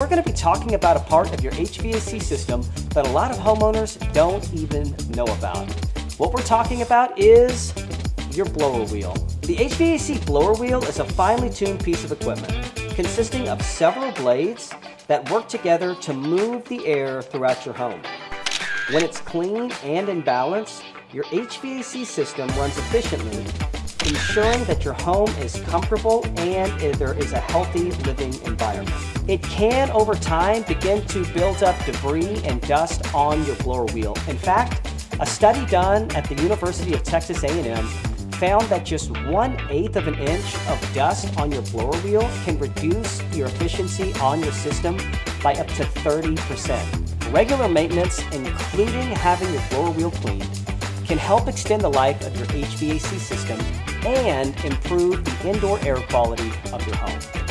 We're going to be talking about a part of your HVAC system that a lot of homeowners don't even know about. What we're talking about is your blower wheel. The HVAC blower wheel is a finely tuned piece of equipment consisting of several blades that work together to move the air throughout your home. When it's clean and in balance, your HVAC system runs efficiently, ensuring that your home is comfortable and there is a healthy living environment. It can, over time, begin to build up debris and dust on your blower wheel. In fact, a study done at the University of Texas A&M found that just one eighth of an inch of dust on your blower wheel can reduce your efficiency on your system by up to 30%. Regular maintenance, including having your blower wheel cleaned, can help extend the life of your HVAC system and improve the indoor air quality of your home.